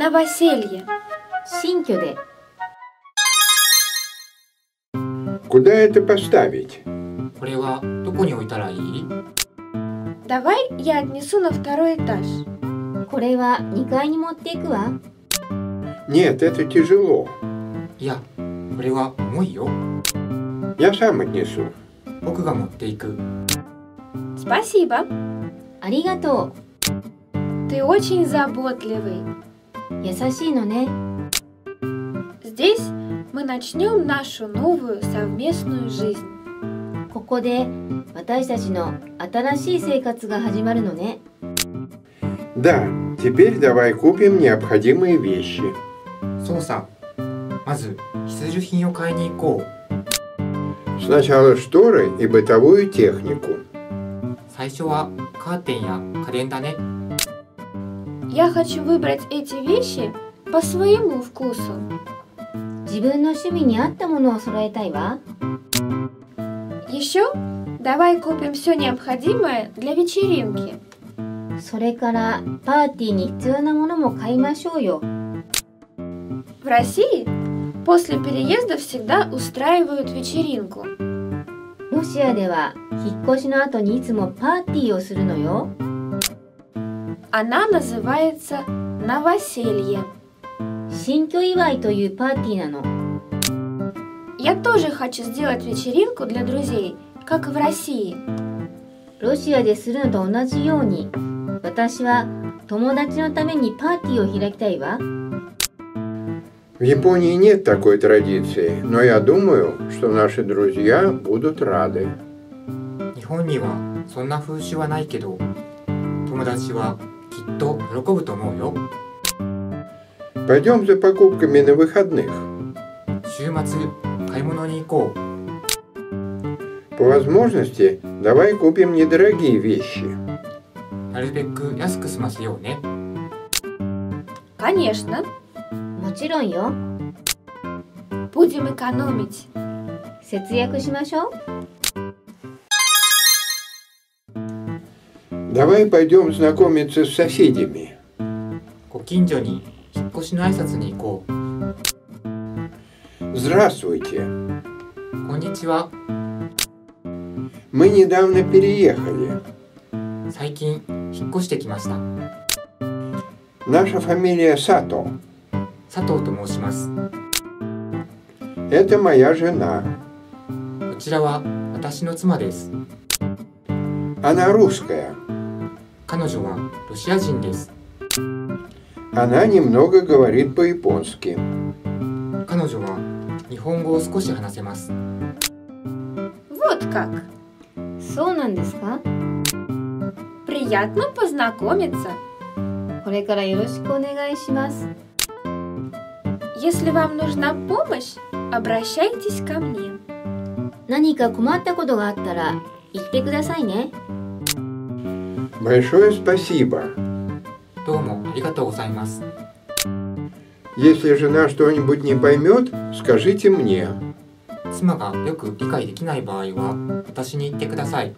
Новоселье. 新居で Куда это поставить? これはどこに置いたらいい Давай я отнесу на второй этаж. これは2階に持っていくわ Нет, это тяжело. いや、これは重いよ。 Я сам отнесу. 僕が持っていく。 Спасибо. ありがと Ты очень заботливый. う優しいのね Здесь мы начнем нашу новую совместную жизнь. ここで私たちの新しい生活が始まるのね Да, теперь давай купим необходимые вещи. そうさ。まず、必需品を買いに行こう。 Сначала шторы и бытовую технику. 最初はカーテンや家電だね。 Я хочу выбрать эти вещи по своему вкусу. 自分の趣味に合ったものを揃えたいわ Еще давай купим все необходимое для вечеринки. それからパーティーに必要なものも買いましょうよ В России после переезда всегда устраивают вечеринку. ロシアでは引っ越しの後にいつもパーティーをするのよ Она называется новоселье. Синкё Я тоже хочу сделать вечеринку для друзей, как в России. ロシアでするのと同じように私は友達のためにパーティーを開きたいわ。В Японии нет такой традиции, но я думаю, что наши друзья будут рады. 日本にはそんな風習はないけど、友達はきっと喜ぶと思うよ。 Пойдем за покупками на выходных. 週末、買い物に行こう。 По возможности, давай купим недорогие вещи. なるべく安く済ませようね。 Конечно, もちろんよ будем экономить. 節約しましょう Давай пойдем знакомиться с соседями. ご近所に引っ越しの挨拶に行こう。 Здравствуйте. こんにちは。 Мы недавно переехали. 最近引っ越してきました。 Наша фамилия Сато. 佐藤と申します。 Это моя жена. こちらは私の妻です。 Она русская. 彼女はロシア人です。 Она немного говорит по-японски. 彼女は日本語を少し話せます。 Вот как. そうなんですか Приятно познакомиться. これからよろしくお願いします Если вам нужна помощь, обращайтесь ко мне. 何か困ったことがあったら言ってくださいね Большое спасибо. どうもありがとうございます。 Если жена что-нибудь не поймет, скажите мне. 妻がよく理解できない場合は私に言ってください。